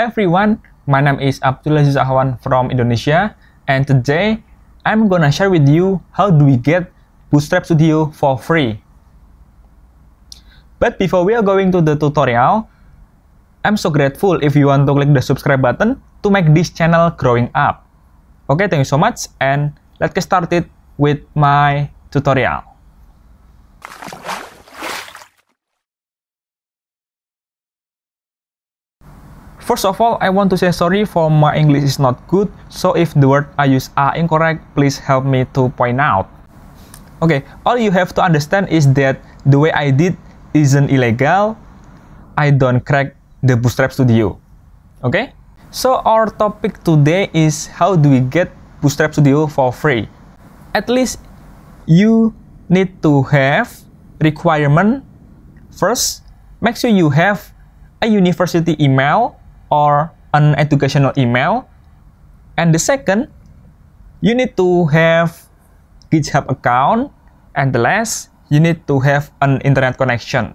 Everyone, my name is Abdullah Ahwan from Indonesia and today I'm gonna share with you how do we get Bootstrap Studio for free. But before we are going to the tutorial, I'm so grateful if you want to click the subscribe button to make this channel growing up. Okay, thank you so much and let's get started with my tutorial. First of all, I want to say sorry for my English is not good, so if the word I use are incorrect, please help me to point out. Okay, all you have to understand is that the way I did isn't illegal. I don't crack the Bootstrap Studio. Okay? So our topic today is how do we get Bootstrap Studio for free? At least you need to have requirement. First, make sure you have a university email or an educational email. And the second, you need to have GitHub account. And the last, you need to have an internet connection.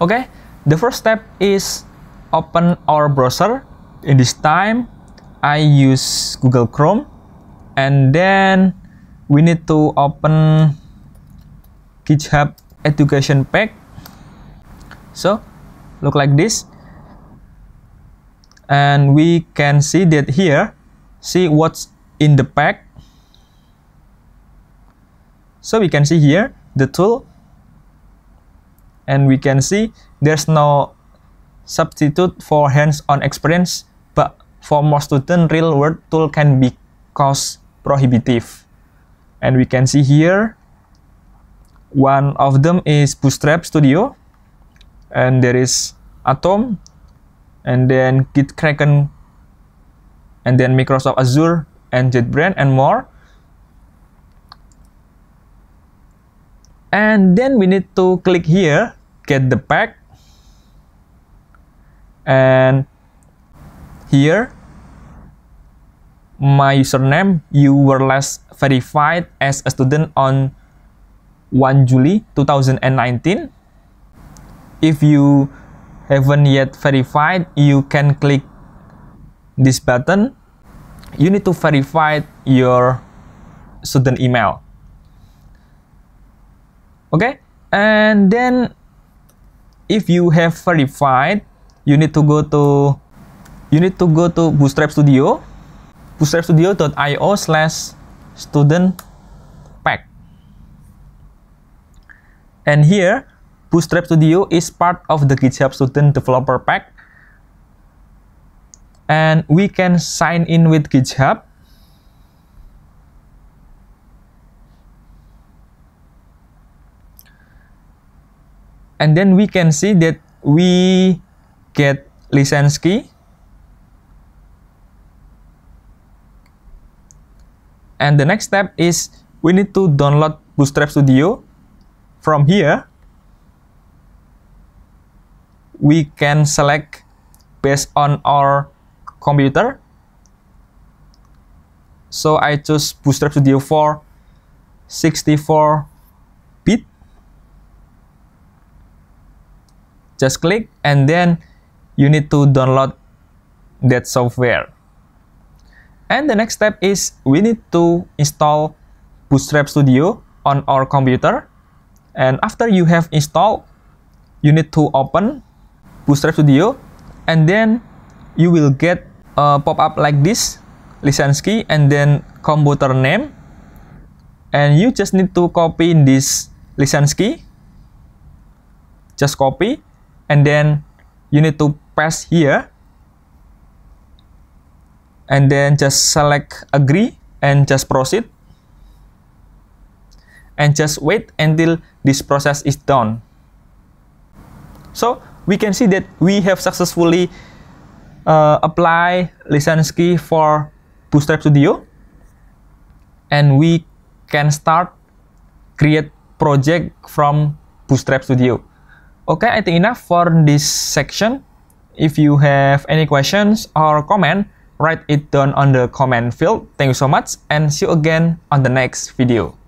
Okay, the first step is open our browser. In this time, I use Google Chrome. And then we need to open GitHub education pack. So, look like this and we can see that here. See what's in the pack. So we can see here the tool. And we can see there's no substitute for hands-on experience. But for most students real world tool can be cost prohibitive. And we can see here one of them is bootstrap studio. And there is atom and then GitKraken, and then Microsoft Azure, and JetBrains, and more. And then we need to click here, get the pack, and here, my username, you were last verified as a student on 1 July 2019. If you haven't yet verified, you can click this button. You need to verify your student email. Okay, and then if you have verified, you need to go to you need to go to Bootstrap Studio, bootstrapstudio.io slash student pack. And here Bootstrap Studio is part of the GitHub Student Developer Pack. And we can sign in with GitHub. And then we can see that we get license key. And the next step is we need to download Bootstrap Studio from here we can select based on our computer. So I choose Bootstrap Studio 4 64 bit. Just click and then you need to download that software. And the next step is we need to install Bootstrap Studio on our computer. And after you have installed, you need to open Bootstrap Studio and then you will get a pop-up like this license key and then computer name and you just need to copy this license key just copy and then you need to paste here. And then just select agree and just proceed. And just wait until this process is done. So we can see that we have successfully uh, apply key for Bootstrap Studio and we can start create project from Bootstrap Studio. Okay, I think enough for this section. If you have any questions or comment, write it down on the comment field. Thank you so much and see you again on the next video.